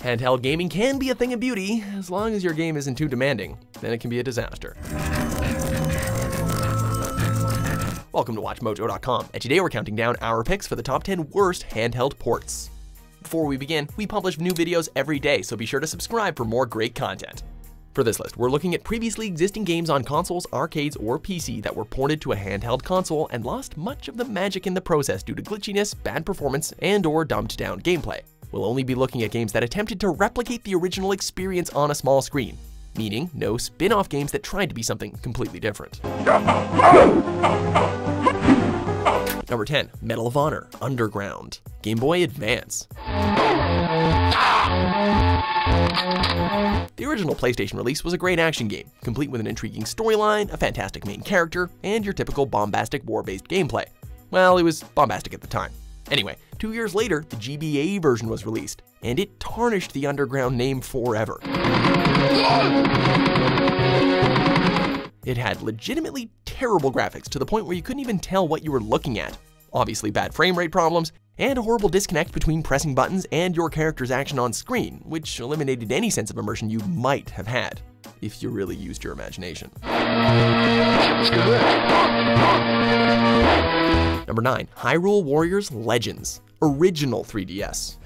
Handheld gaming can be a thing of beauty, as long as your game isn't too demanding, then it can be a disaster. Welcome to WatchMojo.com, and today we're counting down our picks for the top 10 worst handheld ports. Before we begin, we publish new videos every day, so be sure to subscribe for more great content. For this list, we're looking at previously existing games on consoles, arcades, or PC that were ported to a handheld console and lost much of the magic in the process due to glitchiness, bad performance, and or dumbed down gameplay. We'll only be looking at games that attempted to replicate the original experience on a small screen, meaning no spin-off games that tried to be something completely different. Number 10, Medal of Honor Underground, Game Boy Advance. The original PlayStation release was a great action game, complete with an intriguing storyline, a fantastic main character, and your typical bombastic war-based gameplay. Well, it was bombastic at the time. Anyway, two years later, the GBA version was released, and it tarnished the Underground name forever. It had legitimately terrible graphics to the point where you couldn't even tell what you were looking at. Obviously bad frame rate problems, and a horrible disconnect between pressing buttons and your character's action on screen, which eliminated any sense of immersion you might have had, if you really used your imagination. Number 9. Hyrule Warriors Legends, Original 3DS.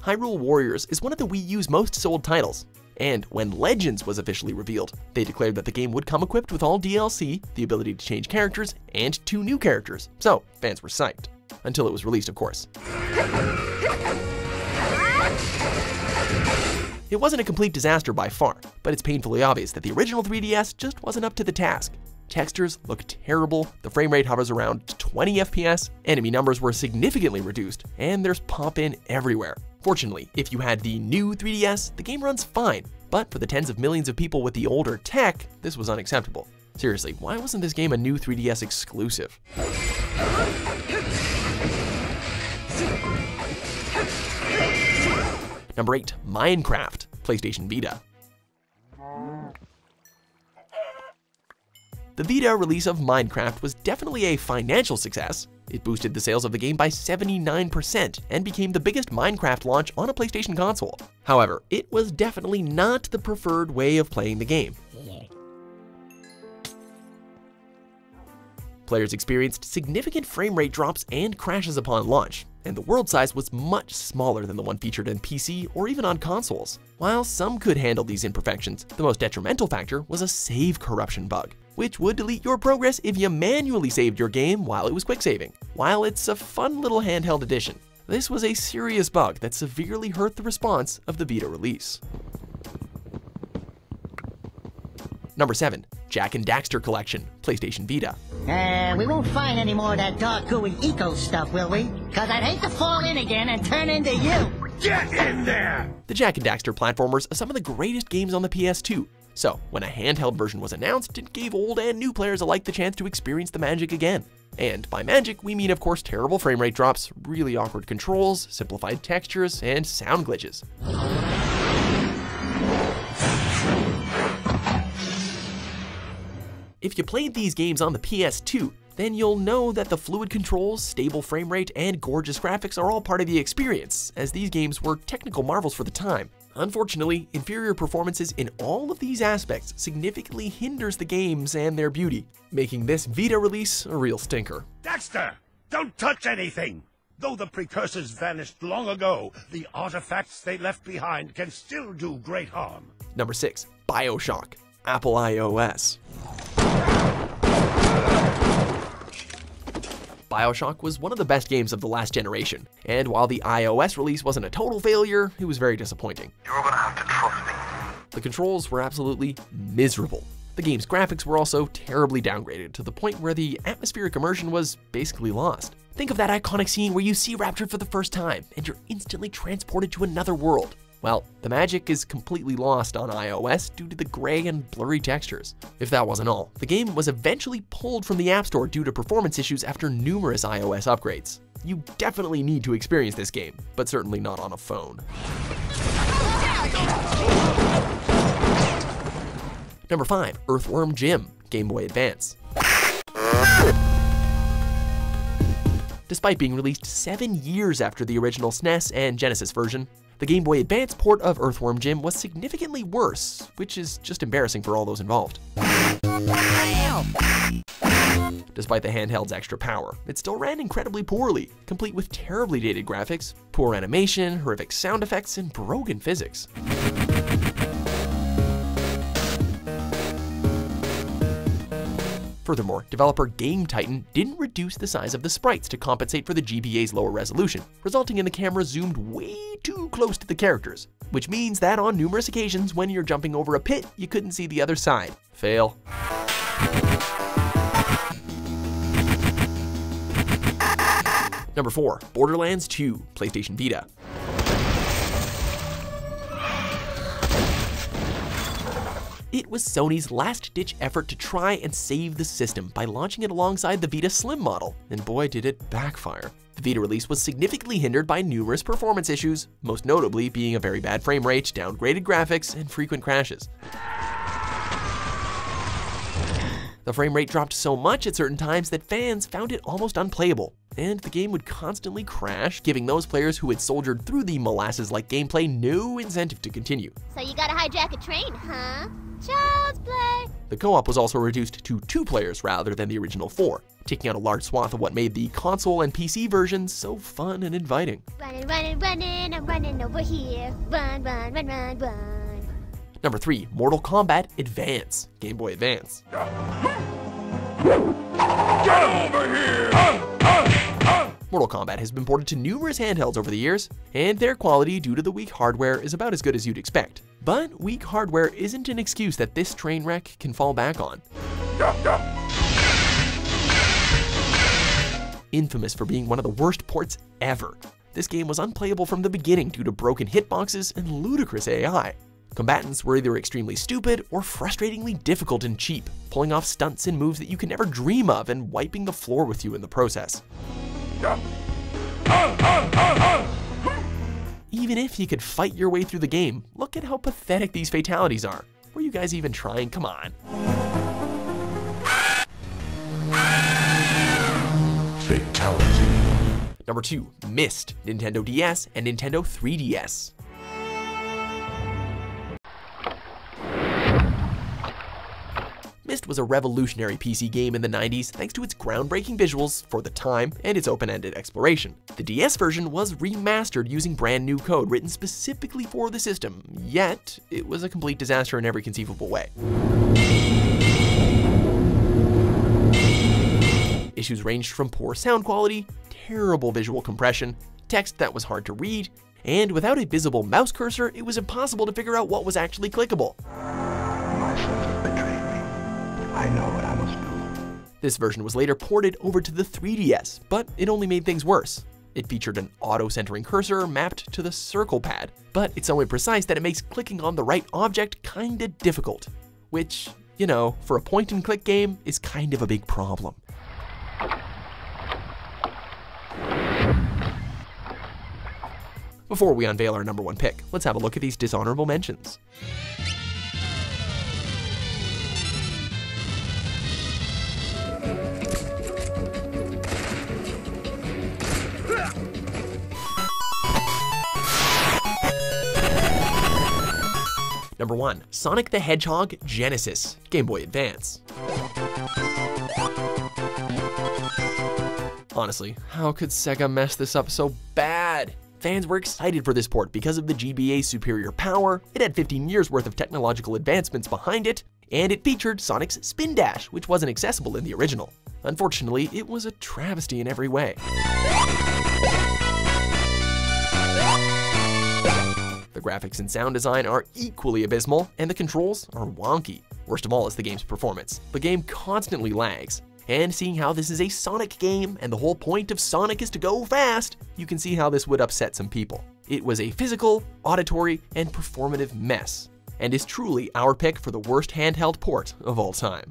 Hyrule Warriors is one of the Wii U's most sold titles, and when Legends was officially revealed, they declared that the game would come equipped with all DLC, the ability to change characters, and two new characters, so fans were psyched. Until it was released, of course. It wasn't a complete disaster by far, but it's painfully obvious that the original 3DS just wasn't up to the task. Textures look terrible, the frame rate hovers around 20 FPS, enemy numbers were significantly reduced, and there's pop-in everywhere. Fortunately, if you had the new 3DS, the game runs fine, but for the tens of millions of people with the older tech, this was unacceptable. Seriously, why wasn't this game a new 3DS exclusive? Number 8. Minecraft, PlayStation Vita. The Vita release of Minecraft was definitely a financial success. It boosted the sales of the game by 79% and became the biggest Minecraft launch on a PlayStation console. However, it was definitely not the preferred way of playing the game. Players experienced significant frame rate drops and crashes upon launch, and the world size was much smaller than the one featured in PC or even on consoles. While some could handle these imperfections, the most detrimental factor was a save corruption bug, which would delete your progress if you manually saved your game while it was quick saving. While it's a fun little handheld addition, this was a serious bug that severely hurt the response of the Vita release. Number 7. Jak and Daxter Collection, PlayStation Vita. Uh, we won't find any more of that dark gooey eco stuff, will we? Cause I'd hate to fall in again and turn into you. Get in there! The Jak and Daxter platformers are some of the greatest games on the PS2, so when a handheld version was announced, it gave old and new players alike the chance to experience the magic again. And by magic, we mean of course terrible frame rate drops, really awkward controls, simplified textures, and sound glitches. If you played these games on the PS2, then you'll know that the fluid controls, stable frame rate, and gorgeous graphics are all part of the experience, as these games were technical marvels for the time. Unfortunately, inferior performances in all of these aspects significantly hinders the games and their beauty, making this Vita release a real stinker. Daxter, don't touch anything! Though the precursors vanished long ago, the artifacts they left behind can still do great harm. Number 6. Bioshock, Apple iOS. Bioshock was one of the best games of the last generation, and while the iOS release wasn't a total failure, it was very disappointing. You're gonna have to trust me. The controls were absolutely miserable. The game's graphics were also terribly downgraded to the point where the atmospheric immersion was basically lost. Think of that iconic scene where you see Rapture for the first time and you're instantly transported to another world. Well, the magic is completely lost on iOS due to the gray and blurry textures. If that wasn't all, the game was eventually pulled from the App Store due to performance issues after numerous iOS upgrades. You definitely need to experience this game, but certainly not on a phone. Number 5. Earthworm Jim, Game Boy Advance. Despite being released seven years after the original SNES and Genesis version, the Game Boy Advance port of Earthworm Jim was significantly worse, which is just embarrassing for all those involved. Despite the handheld's extra power, it still ran incredibly poorly, complete with terribly dated graphics, poor animation, horrific sound effects, and broken physics. Furthermore, developer Game Titan didn't reduce the size of the sprites to compensate for the GBA's lower resolution, resulting in the camera zoomed way too close to the characters, which means that on numerous occasions when you're jumping over a pit, you couldn't see the other side. Fail. Number 4, Borderlands 2, PlayStation Vita. It was Sony's last-ditch effort to try and save the system by launching it alongside the Vita Slim model, and boy did it backfire. The Vita release was significantly hindered by numerous performance issues, most notably being a very bad frame rate, downgraded graphics, and frequent crashes. The frame rate dropped so much at certain times that fans found it almost unplayable, and the game would constantly crash, giving those players who had soldiered through the molasses-like gameplay no incentive to continue. So you gotta hijack a train, huh? Child's play. The co-op was also reduced to two players rather than the original four, taking out a large swath of what made the console and PC versions so fun and inviting. Running, running, running, I'm running over here. Run, run, run, run, run. Number 3, Mortal Kombat Advance, Game Boy Advance. Mortal Kombat has been ported to numerous handhelds over the years, and their quality due to the weak hardware is about as good as you'd expect. But weak hardware isn't an excuse that this train wreck can fall back on. Infamous for being one of the worst ports ever, this game was unplayable from the beginning due to broken hitboxes and ludicrous AI. Combatants were either extremely stupid or frustratingly difficult and cheap, pulling off stunts and moves that you can never dream of and wiping the floor with you in the process. Even if you could fight your way through the game, look at how pathetic these fatalities are. Were you guys even trying? Come on. Fatality. Number 2, Myst, Nintendo DS and Nintendo 3DS. Was a revolutionary PC game in the 90s thanks to its groundbreaking visuals for the time and its open-ended exploration. The DS version was remastered using brand new code written specifically for the system, yet it was a complete disaster in every conceivable way. Issues ranged from poor sound quality, terrible visual compression, text that was hard to read, and without a visible mouse cursor, it was impossible to figure out what was actually clickable. This version was later ported over to the 3DS, but it only made things worse. It featured an auto-centering cursor mapped to the circle pad, but it's so imprecise that it makes clicking on the right object kinda difficult. Which, you know, for a point-and-click game is kind of a big problem. Before we unveil our number one pick, let's have a look at these dishonorable mentions. Number 1. Sonic the Hedgehog Genesis, Game Boy Advance. Honestly, how could Sega mess this up so bad? Fans were excited for this port because of the GBA's superior power, it had 15 years worth of technological advancements behind it, and it featured Sonic's Spin Dash, which wasn't accessible in the original. Unfortunately, it was a travesty in every way. Graphics and sound design are equally abysmal, and the controls are wonky. Worst of all is the game's performance. The game constantly lags, and seeing how this is a Sonic game and the whole point of Sonic is to go fast, you can see how this would upset some people. It was a physical, auditory, and performative mess, and is truly our pick for the worst handheld port of all time.